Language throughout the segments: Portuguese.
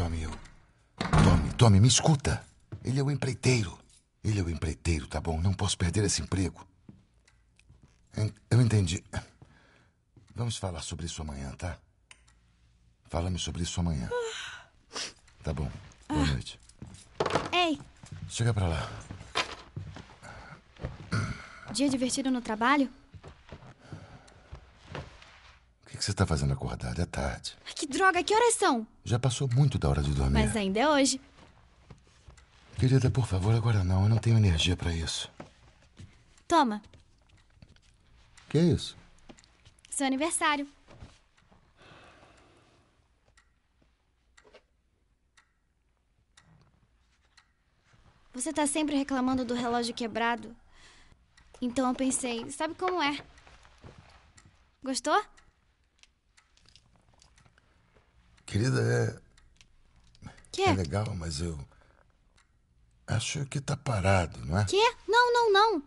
Tommy, eu. Tommy, Tommy, me escuta. Ele é o empreiteiro. Ele é o empreiteiro, tá bom? Não posso perder esse emprego. Eu entendi. Vamos falar sobre isso amanhã, tá? Fala-me sobre isso amanhã. Tá bom. Boa noite. Ei! Chega pra lá. Dia divertido no trabalho? O que você tá fazendo acordado? É tarde. Que droga, que horas são? Já passou muito da hora de dormir. Mas ainda é hoje. Querida, por favor, agora não. Eu não tenho energia para isso. Toma. Que é isso? Seu aniversário. Você tá sempre reclamando do relógio quebrado. Então eu pensei, sabe como é? Gostou? Querida, é. Que? É legal, mas eu. Acho que tá parado, não é? Que? Não, não, não.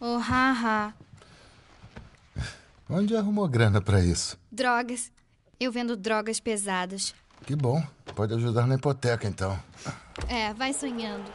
Oh, haha. Onde arrumou grana para isso? Drogas. Eu vendo drogas pesadas. Que bom. Pode ajudar na hipoteca, então. É, vai sonhando.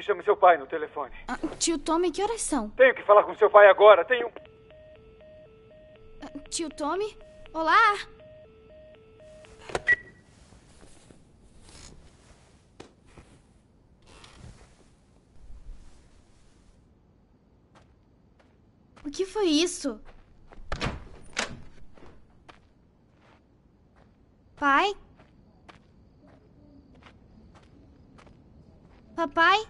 Que chame seu pai no telefone. Ah, tio Tommy, que horas são? Tenho que falar com seu pai agora. Tenho. Ah, tio Tommy? Olá! O que foi isso? Pai? Papai?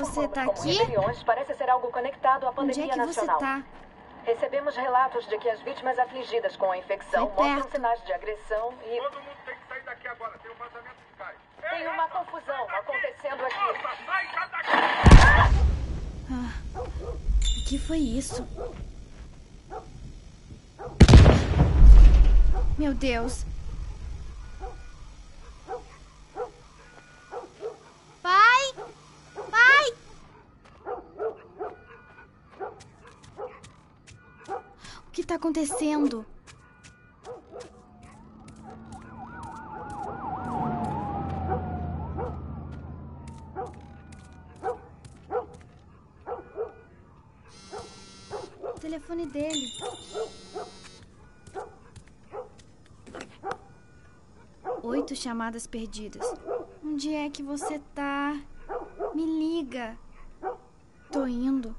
Você tá aqui? Parece ser algo conectado à pandemia Onde é que nacional. você tá? Recebemos relatos de que as vítimas afligidas com a infecção mostram sinais de agressão e Todo mundo tem que sair daqui agora. Tem um vazamento de gás. tem uma confusão acontecendo aqui. Moça, sai daqui! O que foi isso? Meu Deus. Pai? Pai? O que está acontecendo? O telefone dele. Oito chamadas perdidas. Onde é que você tá? Me liga. Tô indo.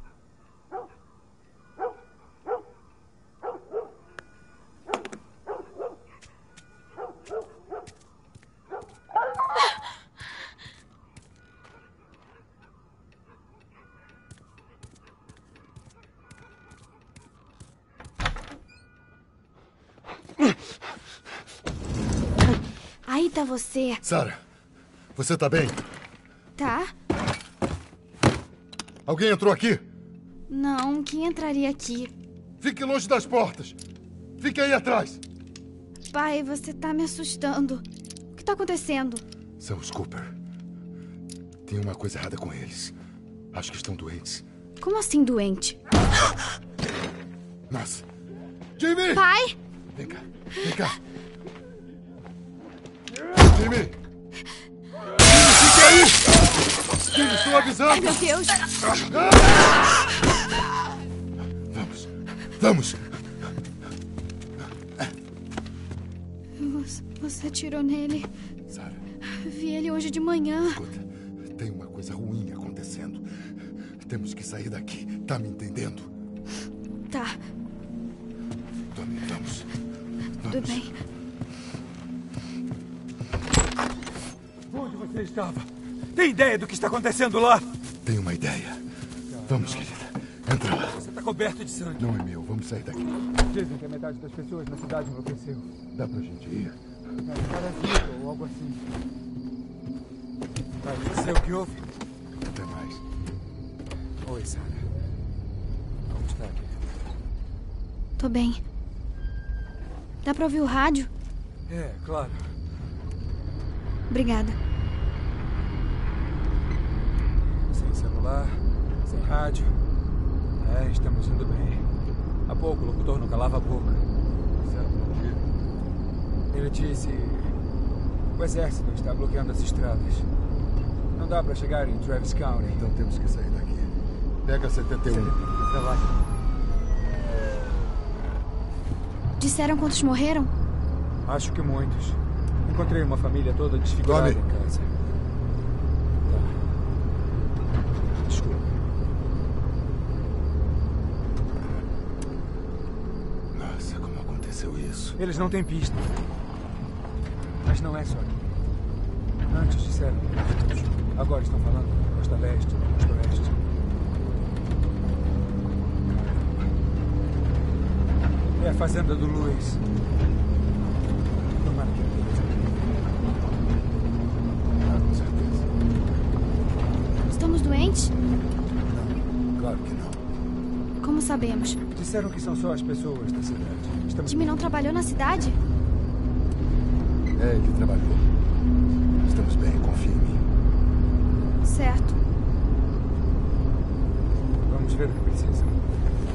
Aí tá você. Sara, você tá bem? Tá? Alguém entrou aqui? Não, quem entraria aqui? Fique longe das portas. Fique aí atrás. Pai, você tá me assustando. O que tá acontecendo? São os Cooper. Tem uma coisa errada com eles. Acho que estão doentes. Como assim doente? Nossa. Jimmy! Pai? Vem cá, vem cá. Avisando! Ai, meu Deus. Vamos, vamos! Você, você atirou nele. Sarah, Vi ele hoje de manhã. escuta. Tem uma coisa ruim acontecendo. Temos que sair daqui. Tá me entendendo? Tá, Tommy, vamos. tudo bem. Onde você estava? Tem ideia do que está acontecendo lá? Vamos, querida. Entra lá. Você está coberto de sangue. Não é meu. Vamos sair daqui. Dizem que a metade das pessoas na cidade enlouqueceu. Dá pra gente ir? É, parasita ou algo assim. Vai dizer o que houve? Até mais. Oi, Sarah. Como está, querida? Tô bem. Dá pra ouvir o rádio? É, claro. Obrigada. Sem celular, sem rádio. É, estamos indo bem. Há pouco o locutor não calava a boca. Ele disse. O exército está bloqueando as estradas. Não dá para chegar em Travis County. Então temos que sair daqui. Pega 71. Pra lá. Disseram quantos morreram? Acho que muitos. Encontrei uma família toda desfigurada Tome. em casa. Tá. Desculpa. Nossa, como aconteceu isso? Eles não têm pista. Mas não é só aqui. Antes disseram. Agora estão falando costa leste, costa oeste. É a fazenda do Luiz. Tomara que aconteça. Ah, com certeza. Estamos doentes? Não, claro que não. Como sabemos? Disseram que são só as pessoas da cidade. Estamos Jimmy não trabalhou na cidade? É, ele trabalhou. Estamos bem, confia em mim. Certo. Vamos ver o que precisa.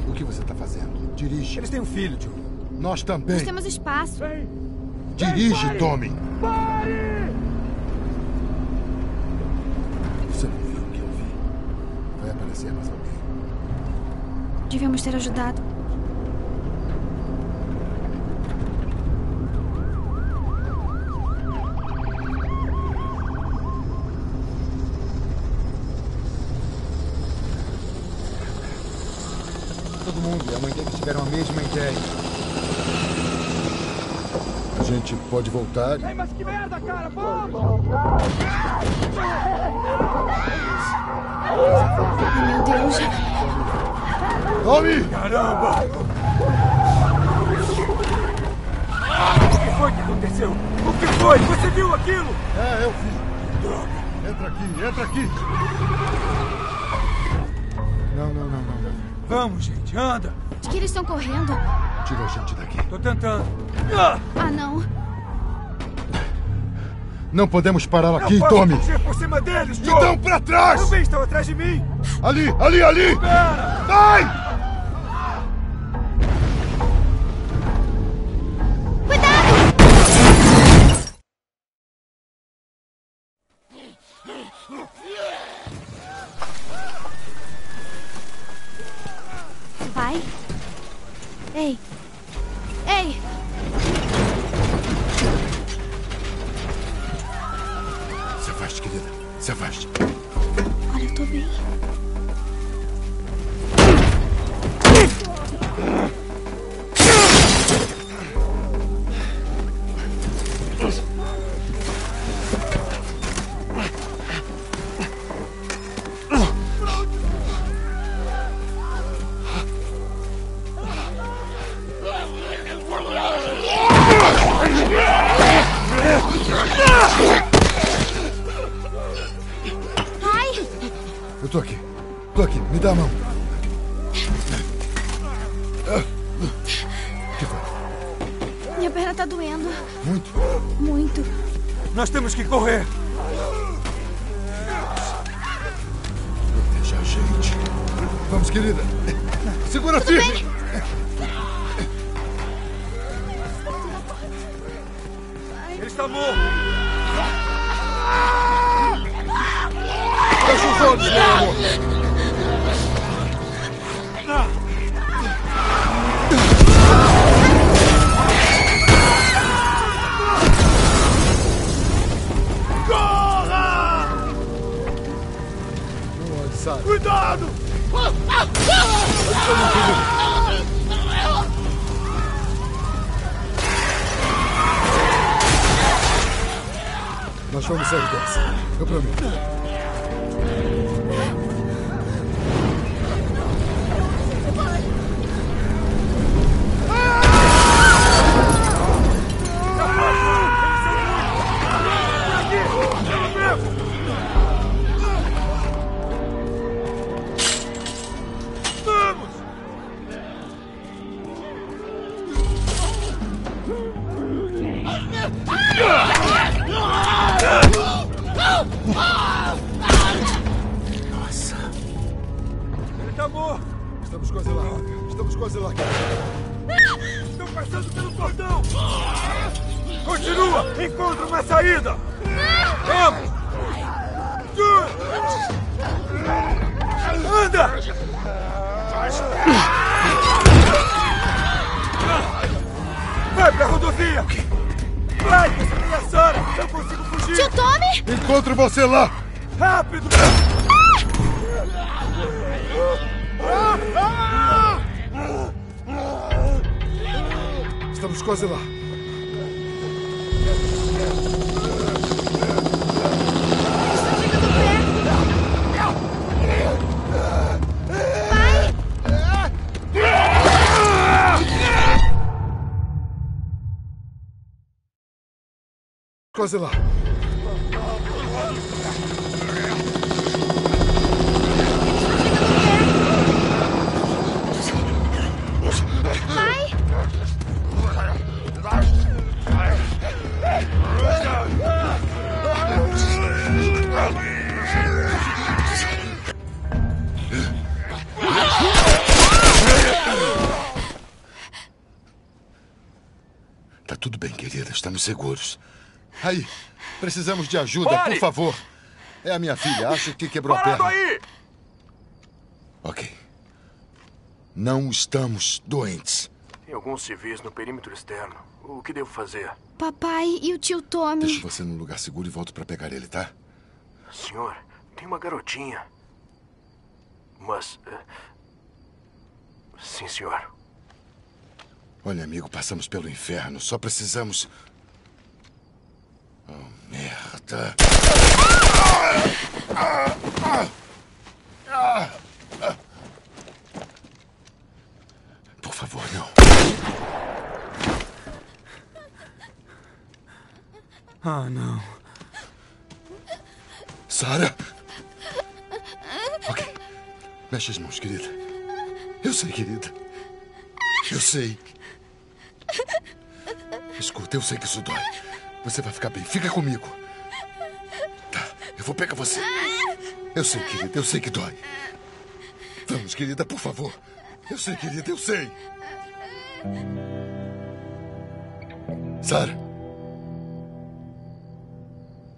O que você está fazendo? Dirige. Eles têm um filho, Joe. Nós também. Nós temos espaço. Dirige, Tommy. Você não viu o que eu vi? Vai aparecer mais alguém. Devíamos ter ajudado. Todo mundo e a mãe dele tiveram a mesma ideia. A gente pode voltar. mas que merda, cara! Vamos! Ai, meu Deus. Tommy! Caramba! O que foi que aconteceu? O que foi? Você viu aquilo? É, eu vi. Droga. Entra aqui, entra aqui. Não, não, não, não. Vamos, gente, anda! De que eles estão correndo? Tira a gente daqui. Tô tentando. Ah! Ah, não. Não podemos parar Eu aqui, posso Tommy. fugir por cima deles, Joe! Então pra trás! Também estão atrás de mim! Ali, ali, ali! Pera! Vai! Seguros. Aí, precisamos de ajuda, Pare! por favor. É a minha filha. Acho que quebrou a Parado perna. aí! Ok. Não estamos doentes. Tem alguns civis no perímetro externo. O que devo fazer? Papai e o tio Tommy? Deixo você num lugar seguro e volto pra pegar ele, tá? Senhor, tem uma garotinha. Mas. eh, Sim, senhor. Olha, amigo, passamos pelo inferno. Só precisamos. Oh, merda. Por favor, não. Ah, não. Sara? Ok. Mexe as mãos, querida. Eu sei, querida. Eu sei. Escuta, eu sei que isso dói. Você vai ficar bem. Fica comigo. Tá, eu vou pegar você. Eu sei, querida, eu sei que dói. Vamos, querida, por favor. Eu sei, querida, eu sei. Sara.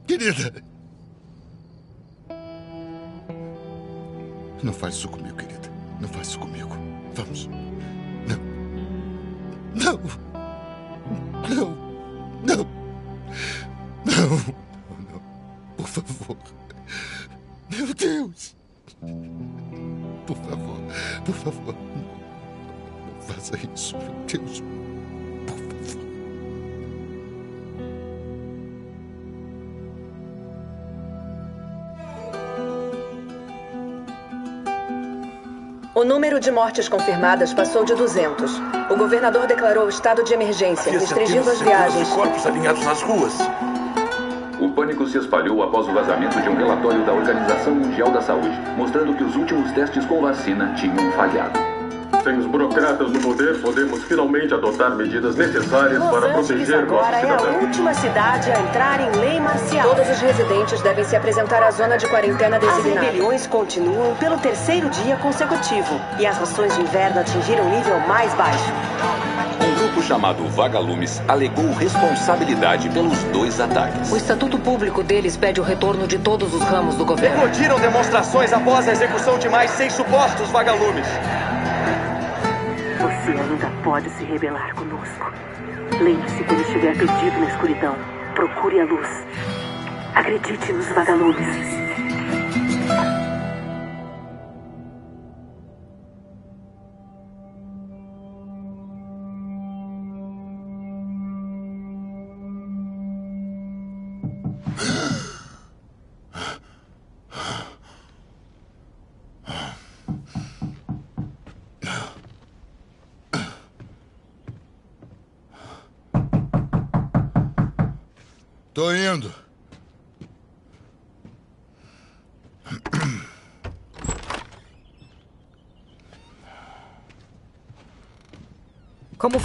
Querida. Não faz isso comigo, querida. Não faz isso comigo. Vamos. Não. Não. Mortes confirmadas passou de 200. O governador declarou estado de emergência, restringindo as viagens. corpos alinhados nas ruas. O pânico se espalhou após o vazamento de um relatório da Organização Mundial da Saúde, mostrando que os últimos testes com vacina tinham falhado. Sem os burocratas no poder, podemos finalmente adotar medidas necessárias Los para Angeles proteger agora nossos é a última cidade a entrar em lei marcial. Todos os residentes devem se apresentar à zona de quarentena As designada. rebeliões continuam pelo terceiro dia consecutivo e as rações de inverno atingiram o nível mais baixo. Um grupo chamado Vagalumes alegou responsabilidade pelos dois ataques. O estatuto público deles pede o retorno de todos os ramos do governo. Eclodiram demonstrações após a execução de mais seis supostos vagalumes. Você ainda pode se rebelar conosco. Lembre-se quando estiver perdido na escuridão. Procure a luz. Acredite nos vagalumes.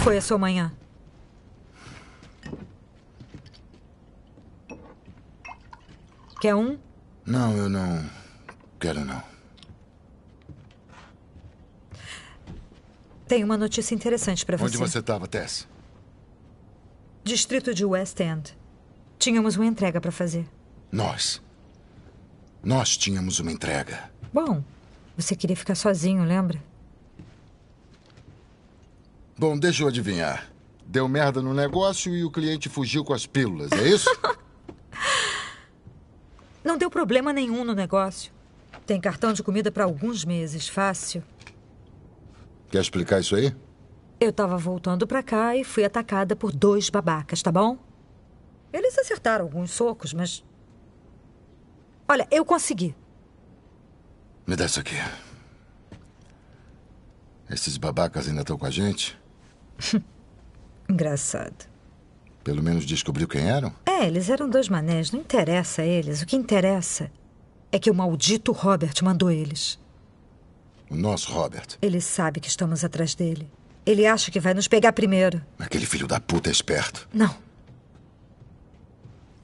Foi a sua manhã? Quer um? Não, eu não quero não. Tenho uma notícia interessante para você. Onde você estava, Tess? Distrito de West End. Tínhamos uma entrega para fazer. Nós. Nós tínhamos uma entrega. Bom, você queria ficar sozinho, lembra? Bom, deixa eu adivinhar. Deu merda no negócio e o cliente fugiu com as pílulas, é isso? Não deu problema nenhum no negócio. Tem cartão de comida para alguns meses, fácil. Quer explicar isso aí? Eu tava voltando para cá e fui atacada por dois babacas, tá bom? Eles acertaram alguns socos, mas. Olha, eu consegui. Me dá isso aqui. Esses babacas ainda estão com a gente? Engraçado. Pelo menos descobriu quem eram? É, eles eram dois manés. Não interessa a eles. O que interessa é que o maldito Robert mandou eles. O nosso Robert. Ele sabe que estamos atrás dele. Ele acha que vai nos pegar primeiro. Aquele filho da puta é esperto. Não.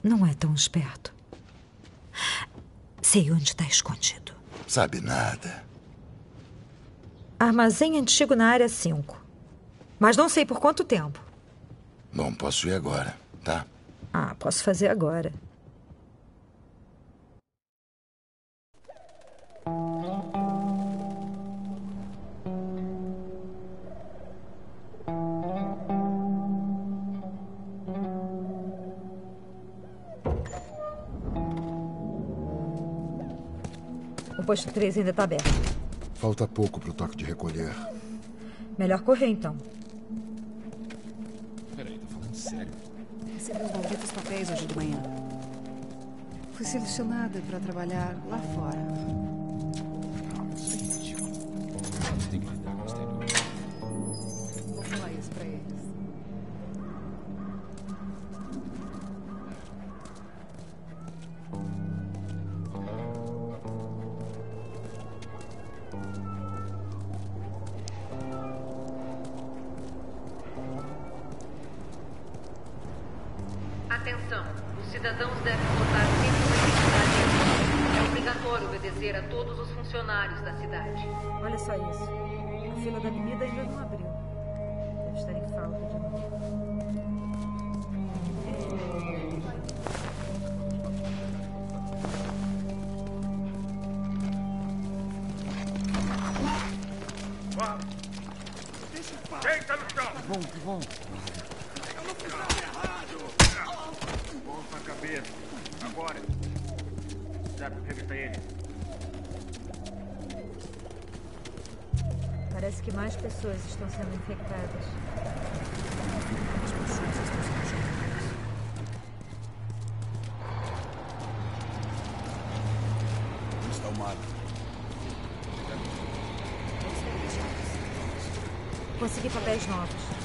Não é tão esperto. Sei onde está escondido. Sabe nada. Armazém antigo na área 5. Mas não sei por quanto tempo. Bom, posso ir agora, tá? Ah, posso fazer agora. O posto 3 ainda está aberto. Falta pouco pro toque de recolher. Melhor correr, então. Hoje de manhã. Fui selecionada para trabalhar lá fora.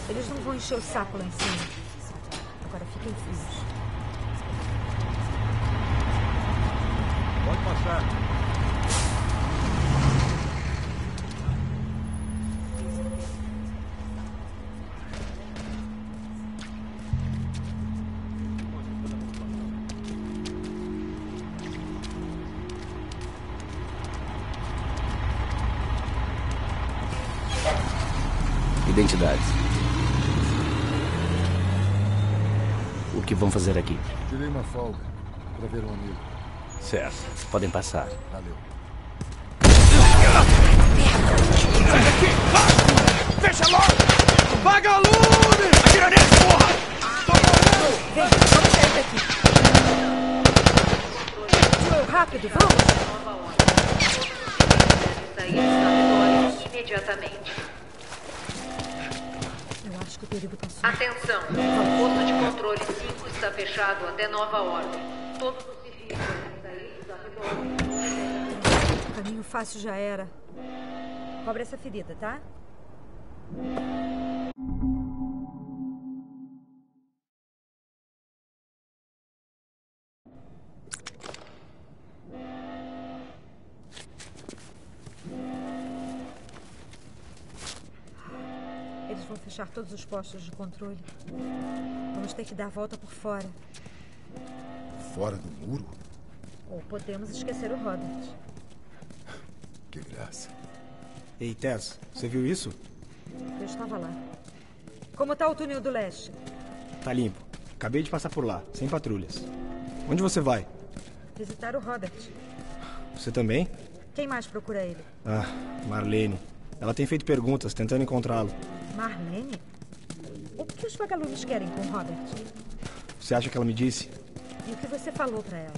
Eles não vão encher o saco lá em cima. Agora fiquem frios. Pode passar. Vão fazer aqui? Tirei uma folga para ver um amigo. Certo. Podem passar. Valeu. Sai daqui! Vai! Fecha logo! Vagalume! Atira nele, porra! Tô morrendo! Vem, vamos sair daqui. Rápido, vamos! Sair do escritório imediatamente. Acho que o perigo passou. Atenção! O posto de controle 5 está fechado até nova ordem. Todos os civis. O caminho fácil já era. Cobre essa ferida, tá? Fechar todos os postos de controle. Vamos ter que dar a volta por fora. Fora do muro? Ou podemos esquecer o Robert. Que graça. Ei, Tess, você viu isso? Eu estava lá. Como tá o túnel do leste? Tá limpo. Acabei de passar por lá, sem patrulhas. Onde você vai? Visitar o Robert. Você também? Quem mais procura ele? Ah, Marlene. Ela tem feito perguntas, tentando encontrá-lo. Marlene? O que os vagalumes querem com o Robert? Você acha que ela me disse? E o que você falou pra ela?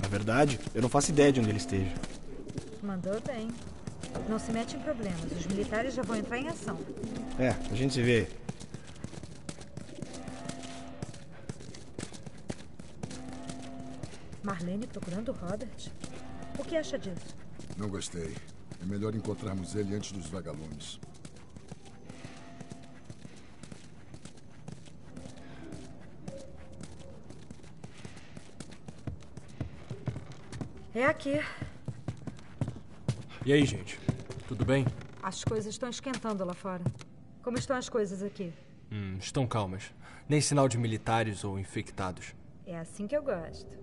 Na verdade, eu não faço ideia de onde ele esteja. Mandou bem. Não se mete em problemas. Os militares já vão entrar em ação. É, a gente se vê. Marlene procurando Robert? O que acha disso? Não gostei. É melhor encontrarmos ele antes dos vagalumes. É aqui. E aí, gente? Tudo bem? As coisas estão esquentando lá fora. Como estão as coisas aqui? Hum, estão calmas. Nem sinal de militares ou infectados. É assim que eu gosto.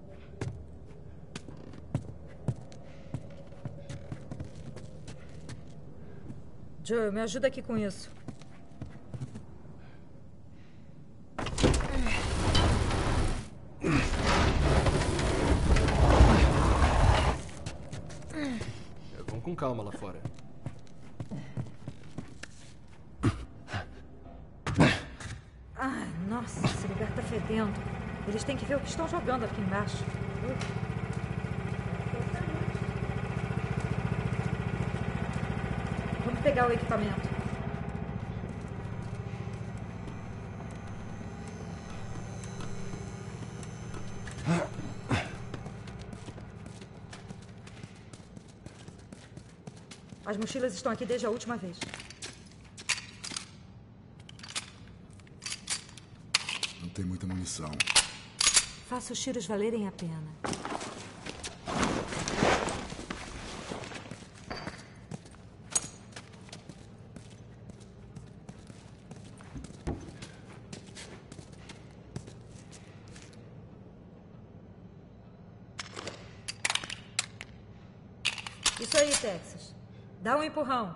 Joe, me ajuda aqui com isso. É, vão com calma lá fora. Nossa, esse lugar tá fedendo. Eles têm que ver o que estão jogando aqui embaixo. Vamos pegar o equipamento. As mochilas estão aqui desde a última vez. Não tem muita munição. Faça os tiros valerem a pena. Isso aí, Texas. Dá um empurrão.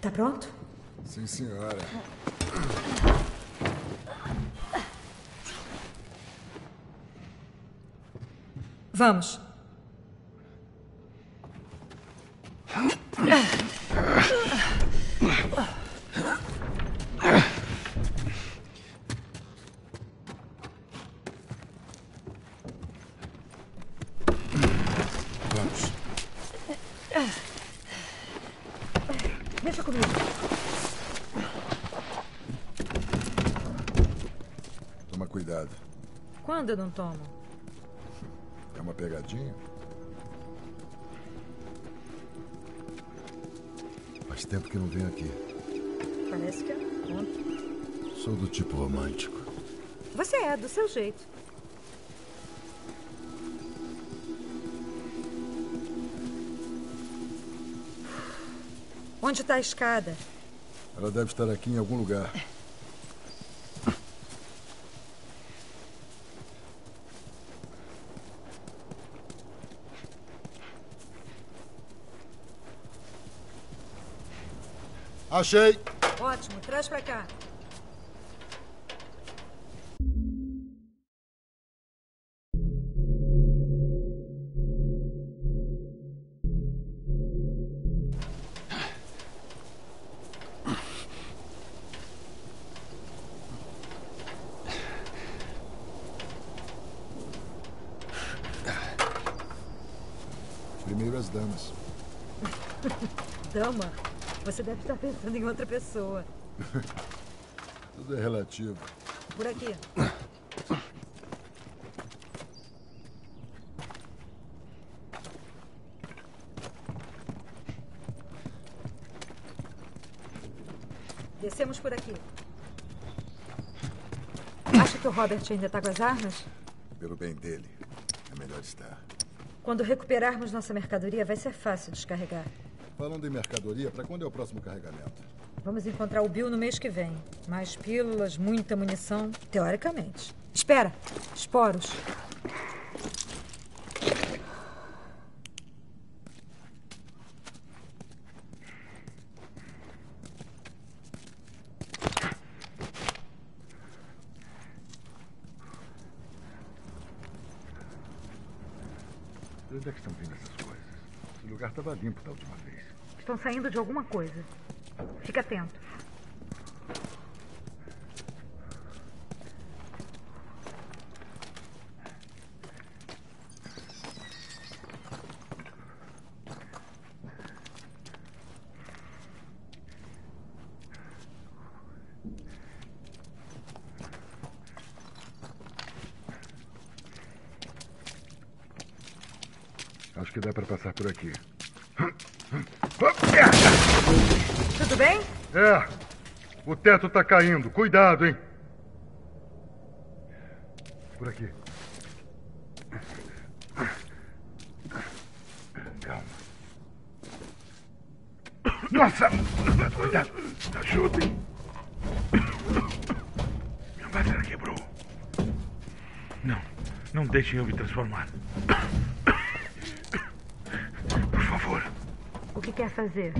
Tá pronto? Sim, senhora. Vamos. Vamos. Deixa comigo. Toma cuidado. Quando eu não tomo? É uma pegadinha? Faz tempo que não venho aqui. Parece que é conto. Sou do tipo romântico. Você é, do seu jeito. Onde está a escada? Ela deve estar aqui em algum lugar. Achei. Ótimo, traz pra cá. Estar pensando em outra pessoa. Tudo é relativo. Por aqui. Descemos por aqui. Acha que o Robert ainda está com as armas? Pelo bem dele, é melhor estar. Quando recuperarmos nossa mercadoria, vai ser fácil descarregar. Falando em mercadoria, para quando é o próximo carregamento? Vamos encontrar o Bill no mês que vem. Mais pílulas, muita munição, teoricamente. Espera! Esporos. De onde é que estão vindo essas coisas? Esse lugar estava limpo da última vez. Estão saindo de alguma coisa. Fica atento. Acho que dá para passar por aqui. Teto tá caindo. Cuidado, hein? Por aqui. Calma. Nossa! Cuidado. Ajudem. Minha máscara quebrou. Não, não deixem eu me transformar. Por favor. O que quer fazer?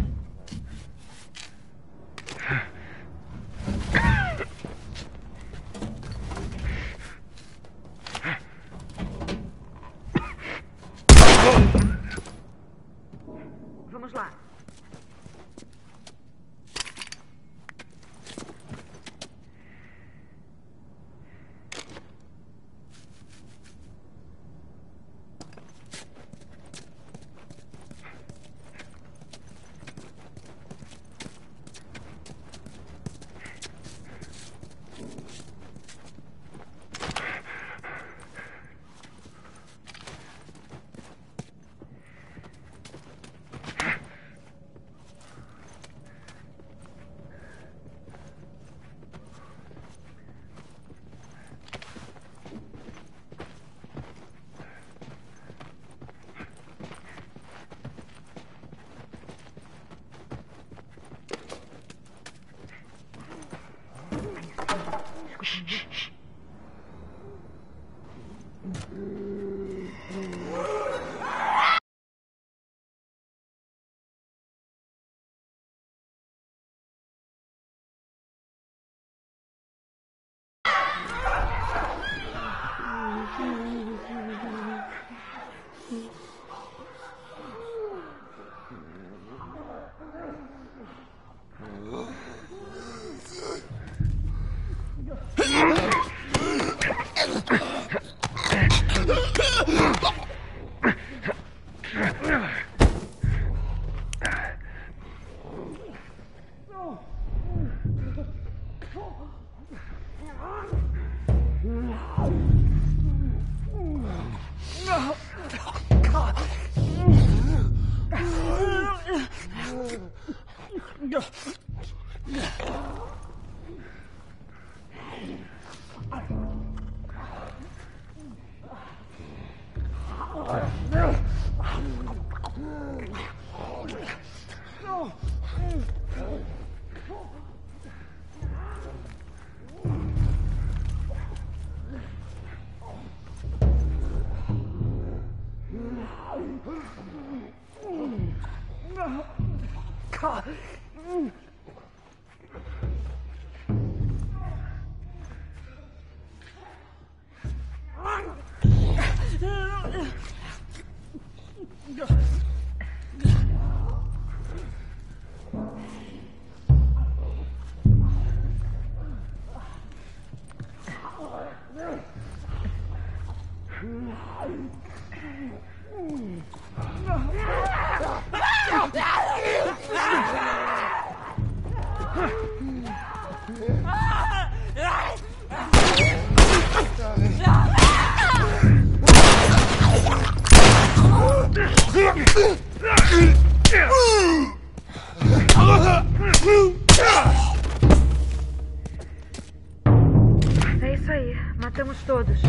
É isso aí. Matamos todos.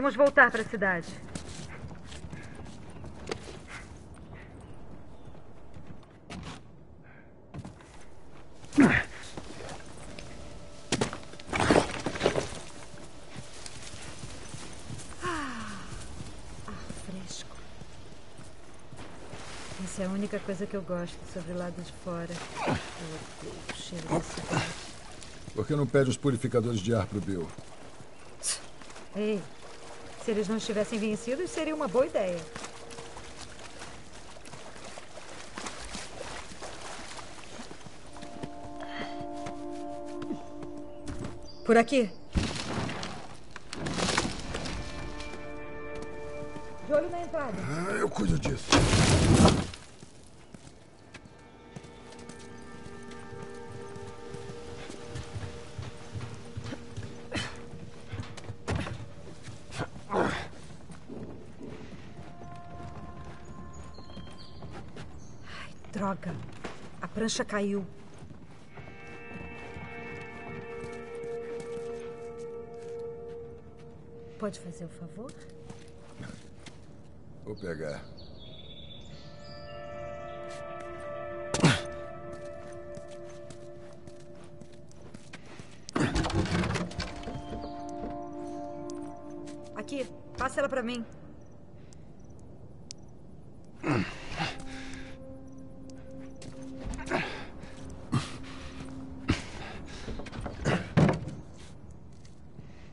Vamos voltar para a cidade. Ah, ar fresco. Essa é a única coisa que eu gosto sobre o lado de fora. Eu odeio o cheiro. Por que não pede os purificadores de ar pro Bill? Ei, se eles não estivessem vencidos, seria uma boa ideia. Por aqui. De olho na entrada. Ah, eu cuido disso. Prancha caiu. Pode fazer o favor? Vou pegar. Aqui, passa ela pra mim.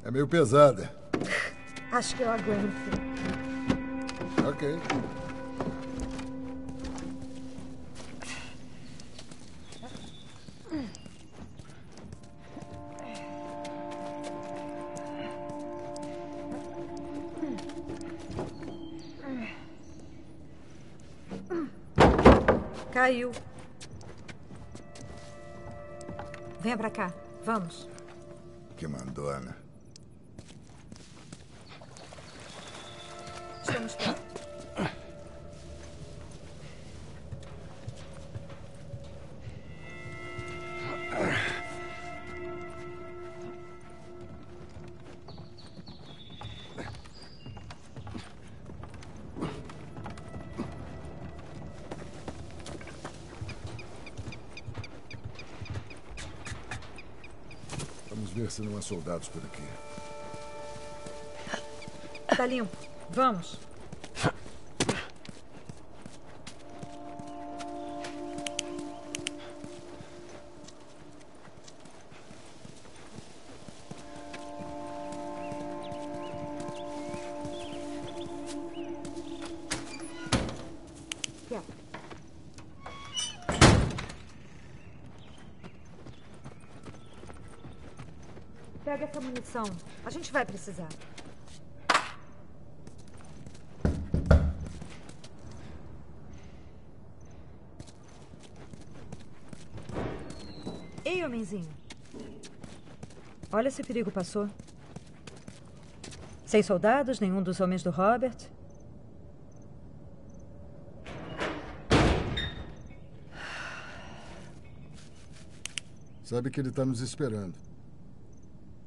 É meio pesada. Acho que eu aguento. Ok. Caiu. Venha pra cá. Vamos. Que mandona. Se não há soldados por aqui. Tá limpo. Vamos. Munição. A gente vai precisar. Ei, homenzinho. Olha se o perigo passou. Sem soldados, nenhum dos homens do Robert. Sabe que ele está nos esperando.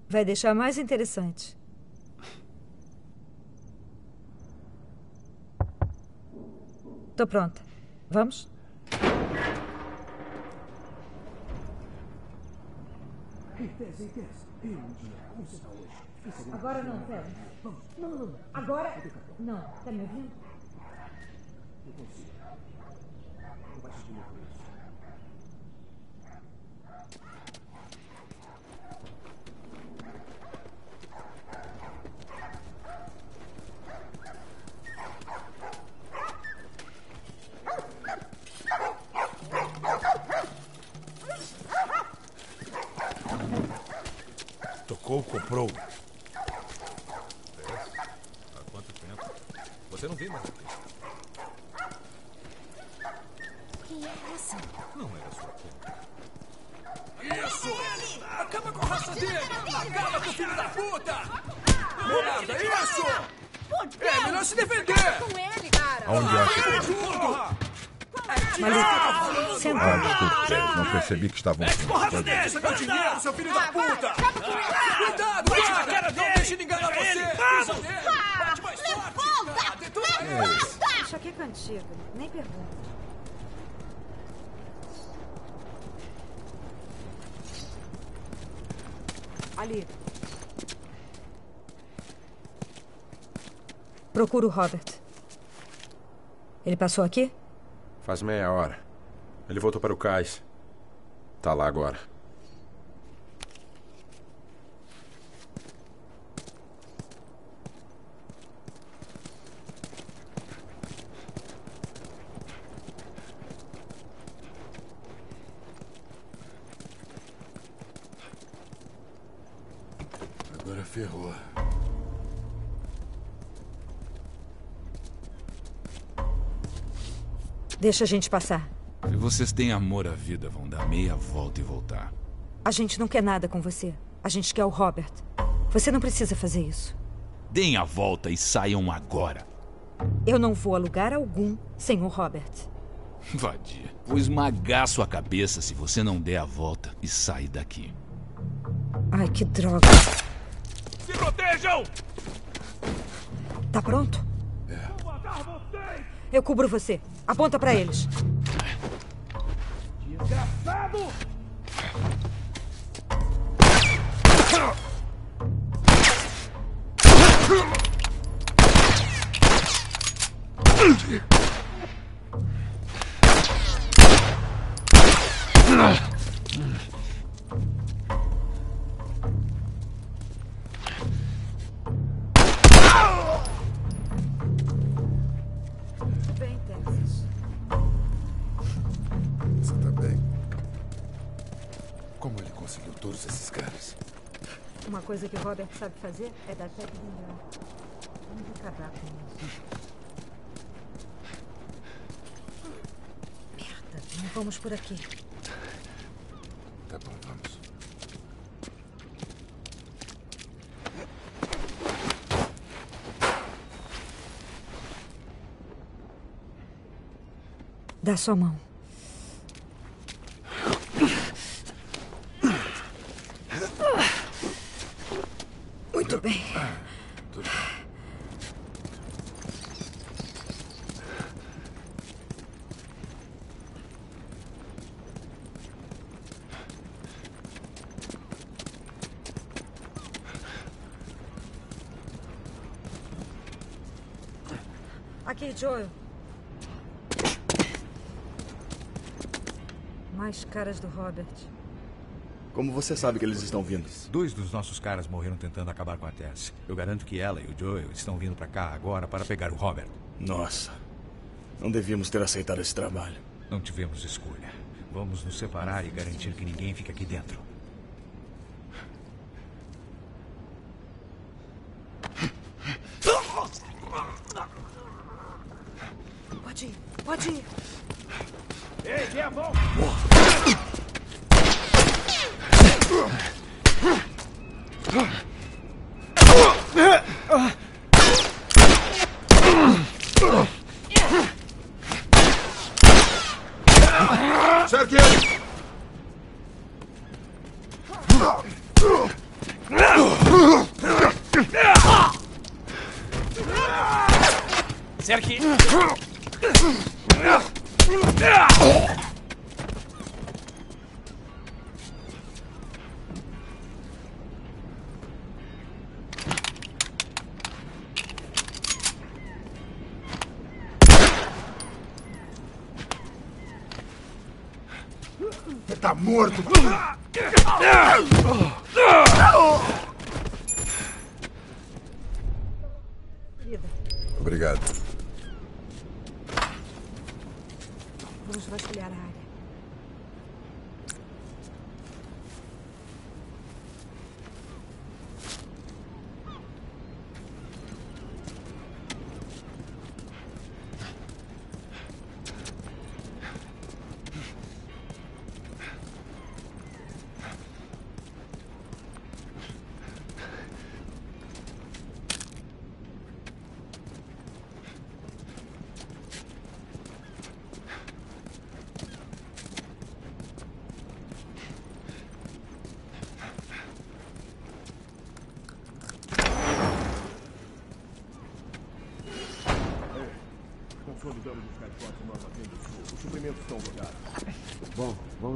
Vai deixar mais interessante. Tô pronta. Vamos? Agora não, pera. Não, não. Agora. Não. Tá me ouvindo? Cole passou aqui? Faz meia hora. Ele voltou para o cais. Tá lá agora. Deixa a gente passar. Se vocês têm amor à vida, vão dar meia volta e voltar. A gente não quer nada com você. A gente quer o Robert. Você não precisa fazer isso. Deem a volta e saiam agora. Eu não vou a lugar algum sem o Robert. Vadia. Vou esmagar sua cabeça se você não der a volta e sair daqui. Ai, que droga. Se protejam! Tá pronto? Eu cubro você. Aponta pra eles. Desgraçado! Bem, coisa que o Robert sabe fazer é dar até de vingar. Vamos acabar com isso. Merda, não vamos por aqui. Tá bom, vamos. Dá sua mão. Joel. Mais caras do Robert. Como você sabe que eles estão vindo? Dois dos nossos caras morreram tentando acabar com a Tess. Eu garanto que ela e o Joel estão vindo pra cá agora para pegar o Robert. Nossa. Não devíamos ter aceitado esse trabalho. Não tivemos escolha. Vamos nos separar e garantir que ninguém fique aqui dentro.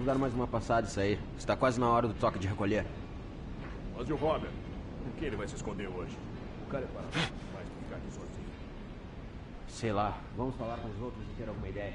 Vamos dar mais uma passada e sair. Está quase na hora do toque de recolher. Mas e o Robert? Por que ele vai se esconder hoje? O cara é parado pra ficar aqui sozinho. Sei lá, vamos falar com os outros e ter alguma ideia.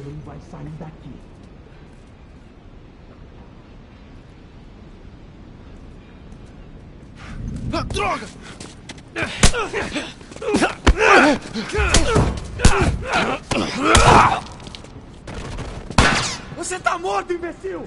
Você não vai sair daqui. Ah, droga! Você tá morto, imbecil!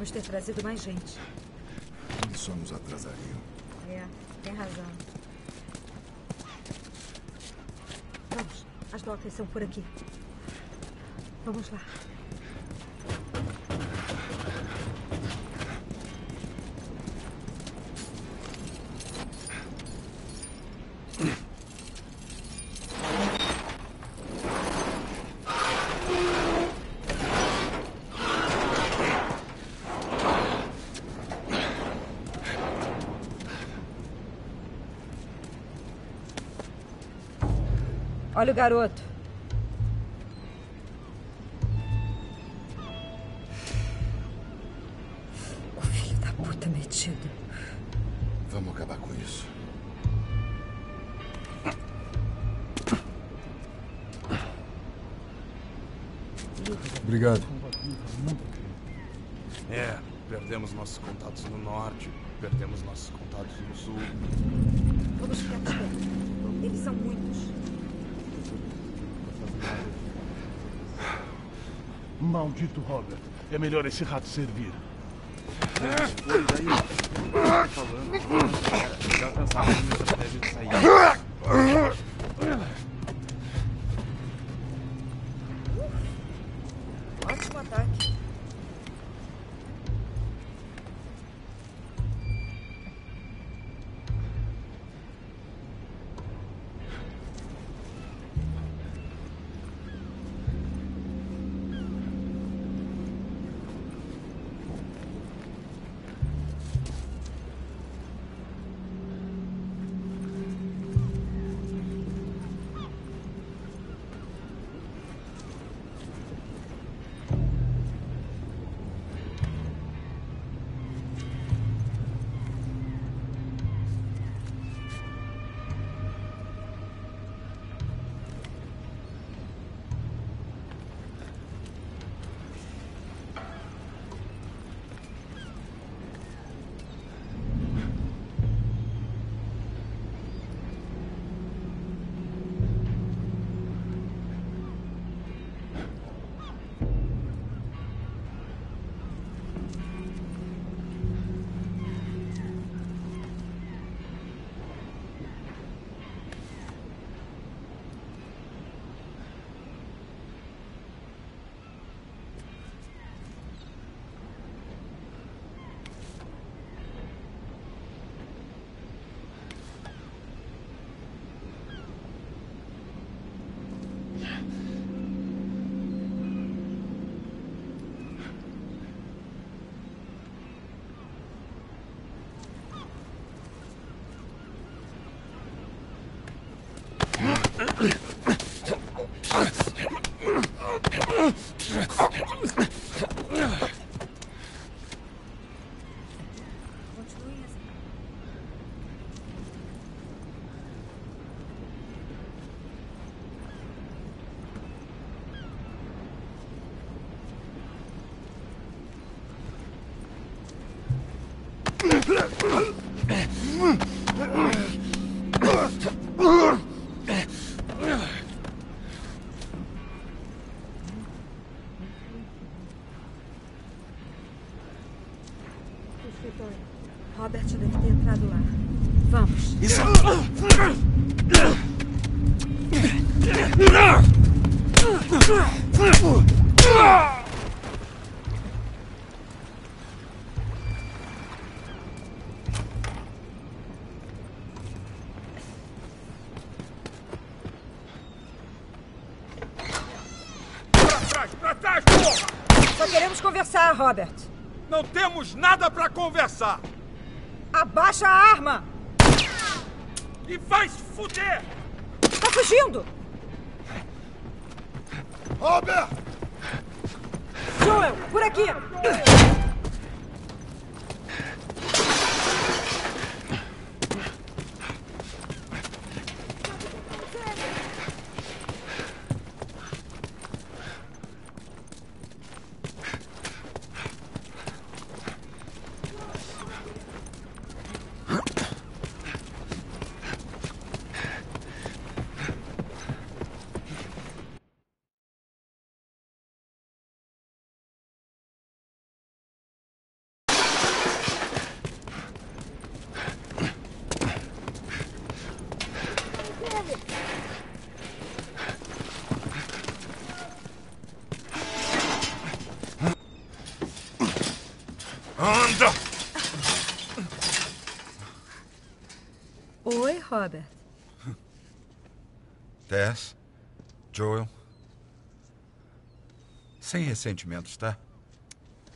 Devíamos ter trazido mais gente. Eles só nos atrasariam. É, tem razão. Vamos, as docas são por aqui. Vamos lá. Olha o garoto. Maldito Robert. É melhor esse rato servir. Foi daí. Falando. Já pensava que não deve sair. Dur! Robert. Não temos nada pra conversar! Abaixa a arma! E vai se fuder! Tá fugindo! Robert! Joel, por aqui! Anda! Oi, Robert. Tess, Joel. Sem ressentimentos, tá?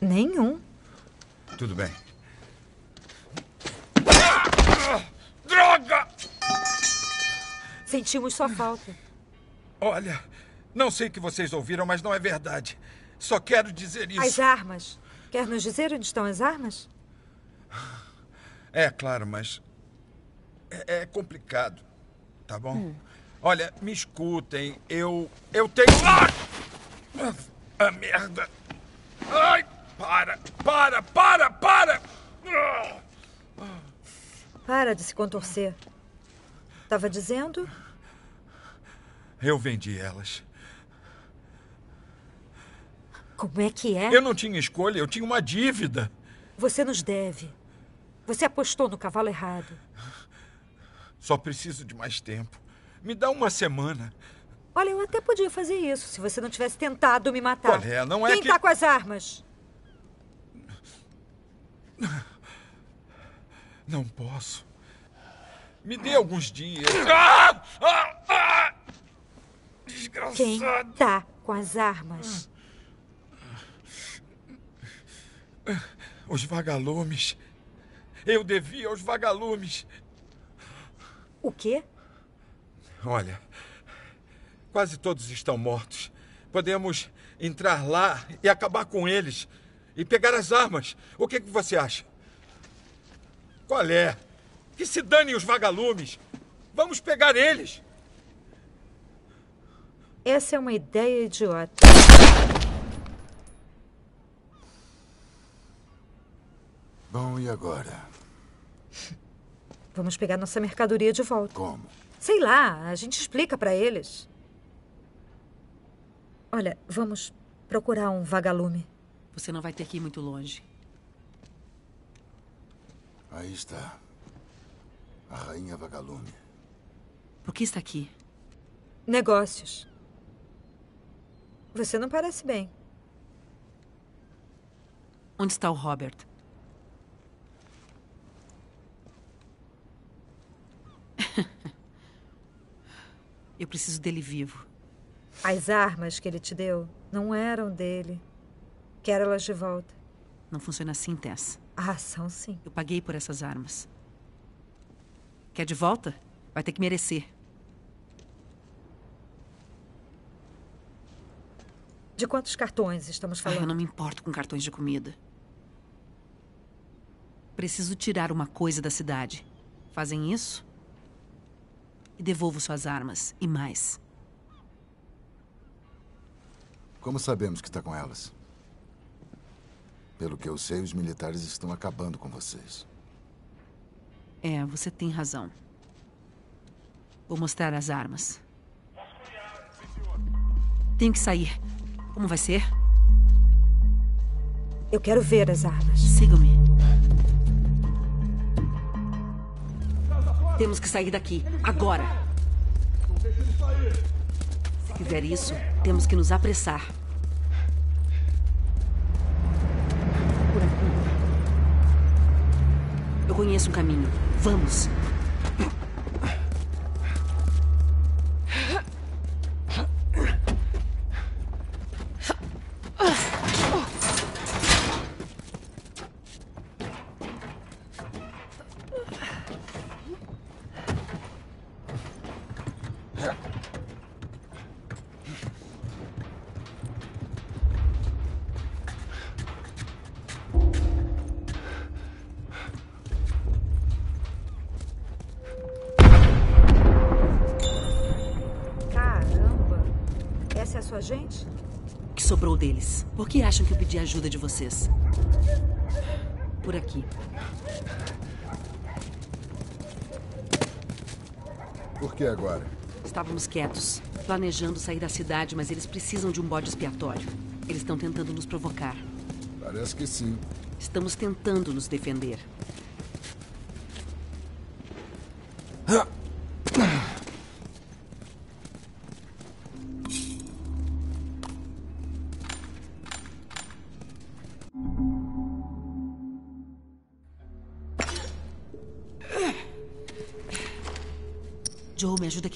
Nenhum. Tudo bem. Droga! Sentimos sua falta. Olha, não sei o que vocês ouviram, mas não é verdade. Só quero dizer isso. As armas. Quer nos dizer onde estão as armas? É, claro, mas. É, é complicado. Tá bom? Olha, me escutem. Eu. Eu tenho. Ah! Ah, merda! Ai! Para! Para! Para! Para! Para de se contorcer. Tava dizendo? Eu vendi elas. Como é que é? Eu não tinha escolha, eu tinha uma dívida. Você nos deve. Você apostou no cavalo errado. Só preciso de mais tempo. Me dá uma semana. Olha, eu até podia fazer isso se você não tivesse tentado me matar. Olha, não é Quem que- tá com as armas? Não posso. Me dê alguns dias. Ah! Ah! Ah! Desgraçado. Quem tá com as armas? Os vagalumes. Eu devia aos vagalumes. O quê? Olha, quase todos estão mortos. Podemos entrar lá e acabar com eles. E pegar as armas. O que, que você acha? Qual é? Que se danem os vagalumes. Vamos pegar eles. Essa é uma ideia idiota. Bom, e agora? Vamos pegar nossa mercadoria de volta. Como? Sei lá, a gente explica pra eles. Olha, vamos procurar um vagalume. Você não vai ter que ir muito longe. Aí está. A rainha vagalume. Por que está aqui? Negócios. Você não parece bem. Onde está o Robert? Eu preciso dele vivo. As armas que ele te deu não eram dele. Quero elas de volta. Não funciona assim, Tess. Ah, são sim. Eu paguei por essas armas. Quer de volta? Vai ter que merecer. De quantos cartões estamos Ah, falando? eu não me importo com cartões de comida. Preciso tirar uma coisa da cidade. Fazem isso? E devolvo suas armas. E mais. Como sabemos que está com elas? Pelo que eu sei, os militares estão acabando com vocês. É, você tem razão. Vou mostrar as armas. Tenho que sair. Como vai ser? Eu quero ver as armas. Sigam-me. Temos que sair daqui. Agora. Quiser isso, temos que nos apressar. Eu conheço um caminho. Vamos. Ajuda de vocês? Por aqui. Por que agora? Estávamos quietos, planejando sair da cidade, mas eles precisam de um bode expiatório. Eles estão tentando nos provocar. Parece que sim. Estamos tentando nos defender. Joe,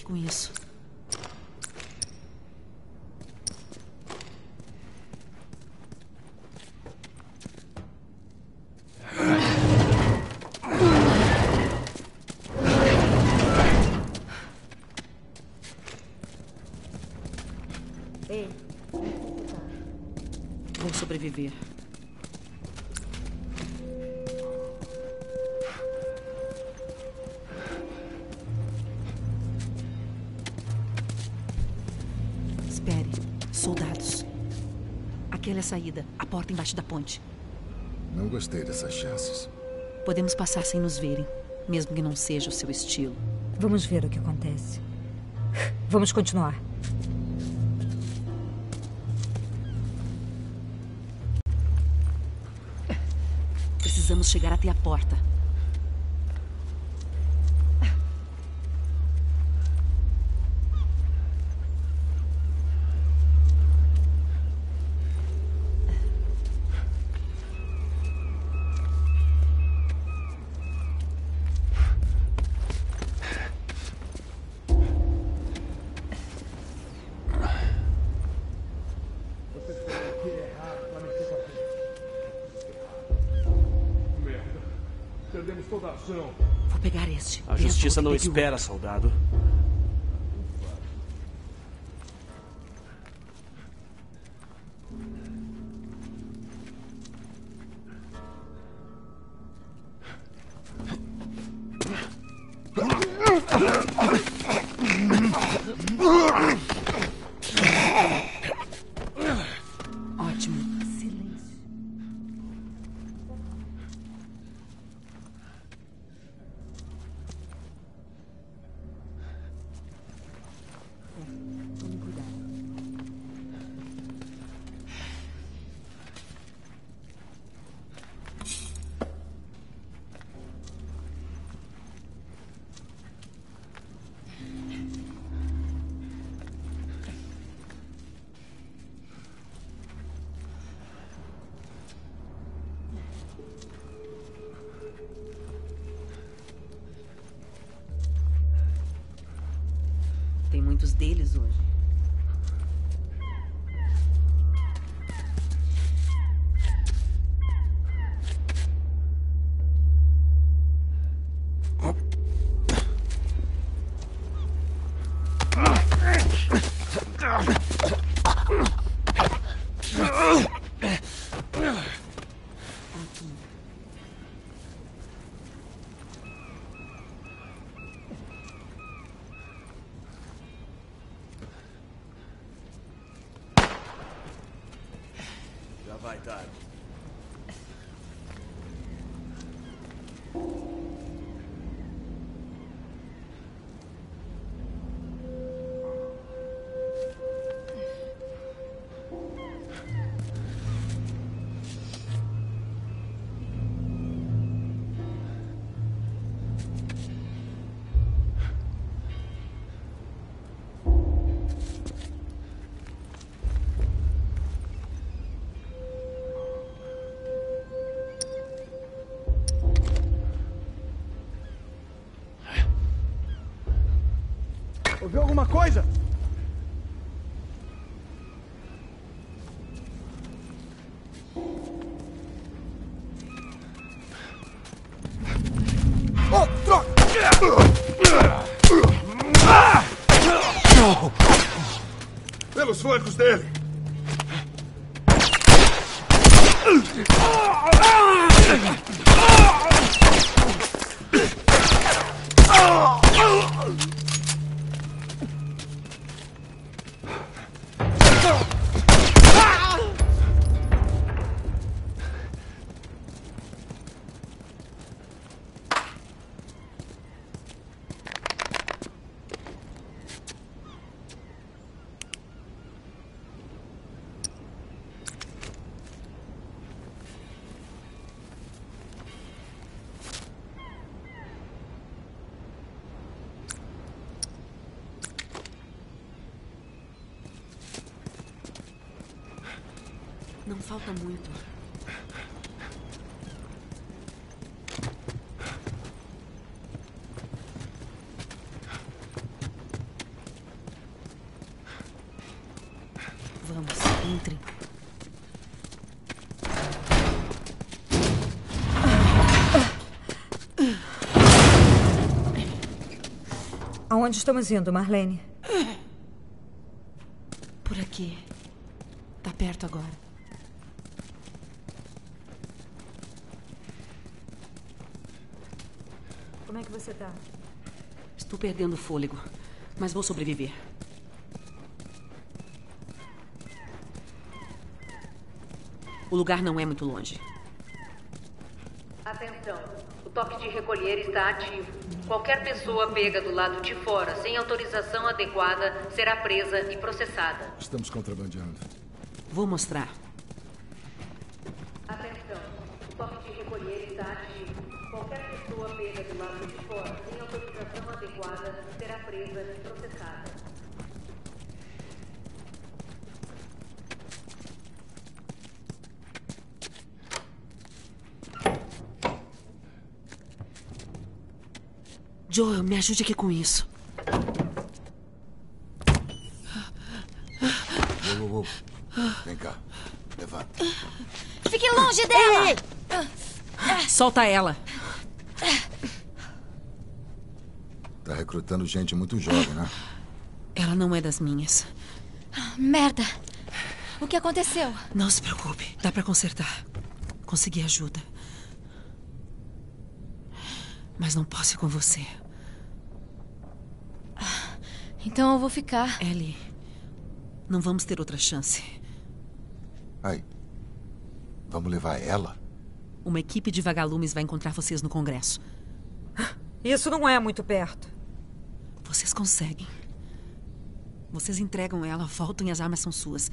com isso. Saída. A porta embaixo da ponte. Não gostei dessas chances. Podemos passar sem nos verem, mesmo que não seja o seu estilo. Vamos ver o que acontece. Vamos continuar. Precisamos chegar até a porta. Justiça não espera, soldado. Viu alguma coisa? Oh, droga! Pelos flancos dele! Não falta muito. Vamos, entre. Aonde estamos indo, Marlene? Por aqui. Tá perto agora. Como é que você tá? Estou perdendo o fôlego, mas vou sobreviver. O lugar não é muito longe. Atenção. O toque de recolher está ativo. Qualquer pessoa pega do lado de fora sem autorização adequada será presa e processada. Estamos contrabandeando. Vou mostrar. Atenção. O toque de recolher está ativo. Qualquer pessoa pega do lado de fora sem autorização adequada será presa e processada. Joel, me ajude aqui com isso. Uou, uou, uou. Vem cá. Levanta. Fique longe dela! Solta ela. Tá recrutando gente muito jovem, né? Ela não é das minhas. Merda! O que aconteceu? Não se preocupe, dá pra consertar. Consegui ajuda. Mas não posso ir com você. Então eu vou ficar. Ellie, não vamos ter outra chance. Aí. Vamos levar ela? Uma equipe de vagalumes vai encontrar vocês no Congresso. Isso não é muito perto. Vocês conseguem. Vocês entregam ela, voltam e as armas são suas.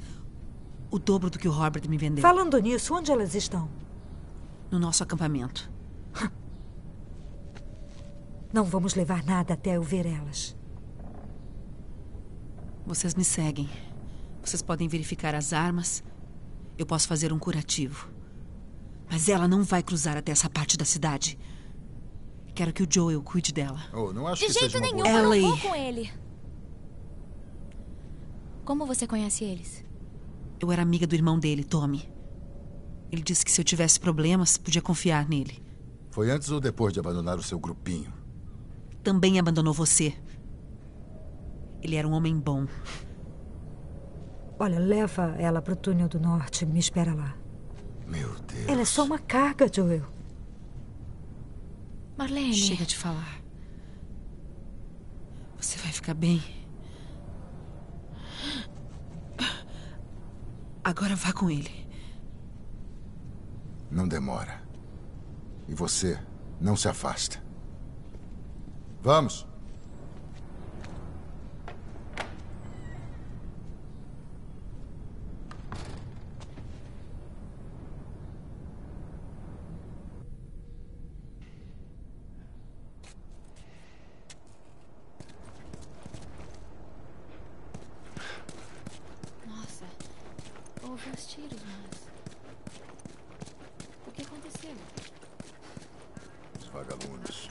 O dobro do que o Robert me vendeu. Falando nisso, onde elas estão? No nosso acampamento. Não vamos levar nada até eu ver elas. Vocês me seguem. Vocês podem verificar as armas. Eu posso fazer um curativo. Mas ela não vai cruzar até essa parte da cidade. Quero que o Joel cuide dela. Oh, não acho De que jeito nenhum, boa... eu não vou com ele. Como você conhece eles? Eu era amiga do irmão dele, Tommy. Ele disse que se eu tivesse problemas, podia confiar nele. Foi antes ou depois de abandonar o seu grupinho? Também abandonou você. Ele era um homem bom. Olha, leva ela pro túnel do norte. Me espera lá. Meu Deus. Ela é só uma carga, Joel. Marlene. Chega de falar. Você vai ficar bem. Agora vá com ele. Não demora. E você não se afasta. Vamos. Nossa, houve os tiros, mas. O que aconteceu? Os vagalumes.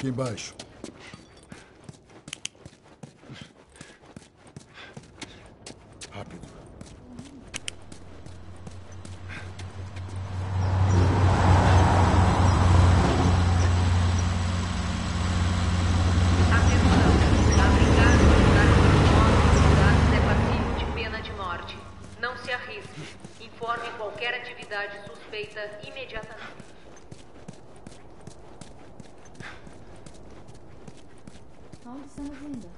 Aqui embaixo. Rápido. soldados é passivo de pena de morte. Não se arrisque. Informe qualquer atividade suspeita imediatamente. Onde estamos indo?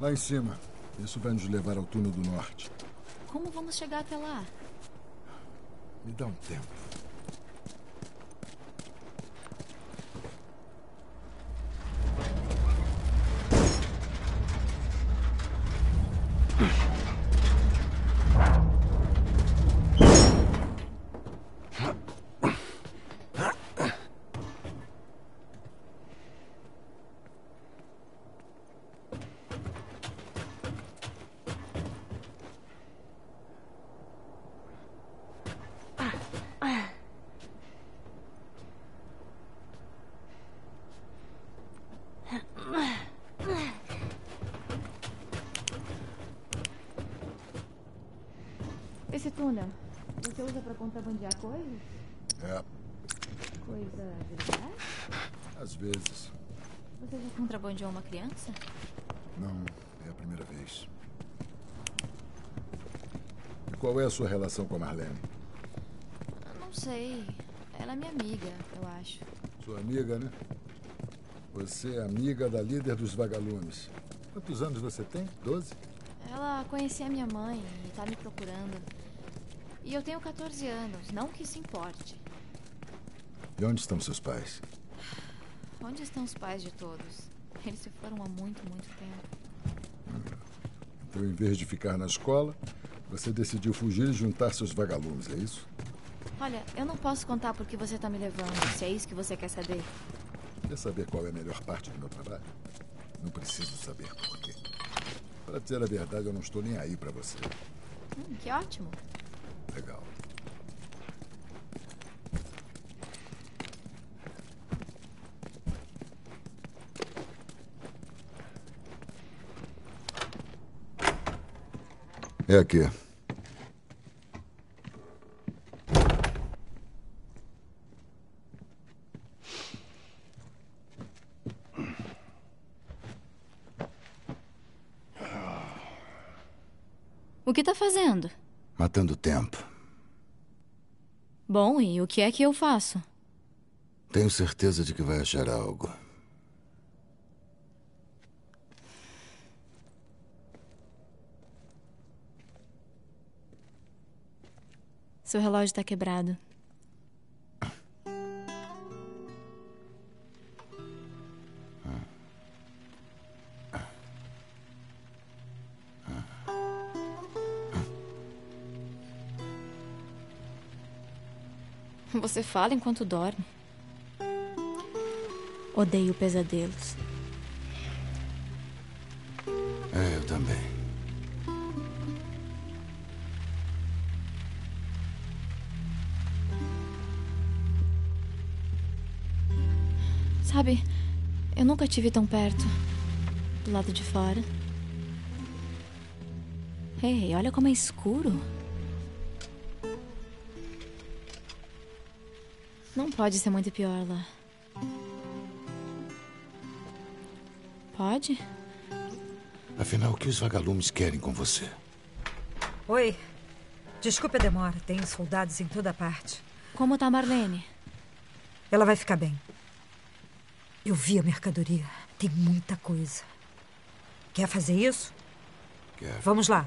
Lá em cima. Isso vai nos levar ao túnel do norte. Como vamos chegar até lá? Me dá um tempo. Esse túnel, você usa pra contrabandear coisas? É, Coisa de verdade? às vezes. Você já contrabandeou uma criança? Não, é a primeira vez. E qual é a sua relação com a Marlene? Eu não sei. Ela é minha amiga, eu acho. Sua amiga, né? Você é amiga da líder dos vagalumes. Quantos anos você tem? Doze? Ela conhecia minha mãe e tá me procurando. E eu tenho 14 anos, não que isso importe. E onde estão seus pais? Onde estão os pais de todos? Eles se foram há muito, muito tempo. Então, em vez de ficar na escola, você decidiu fugir e juntar seus vagalumes, é isso? Olha, eu não posso contar por que você tá me levando, se é isso que você quer saber. Quer saber qual é a melhor parte do meu trabalho? Não preciso saber por quê. Para dizer a verdade, eu não estou nem aí para você. Hum, que ótimo. Legal. É aqui. O que tá fazendo? Matando tempo. Bom, e o que é que eu faço? Tenho certeza de que vai achar algo. Seu relógio tá quebrado. Você fala enquanto dorme. Odeio pesadelos. Nunca tive tão perto. Do lado de fora. Ei, olha como é escuro. Não pode ser muito pior lá. Pode? Afinal, o que os vagalumes querem com você? Oi. Desculpe a demora. Tem soldados em toda parte. Como tá a Marlene? Ela vai ficar bem. Eu vi a mercadoria. Tem muita coisa. Quer fazer isso? Quero. Vamos lá.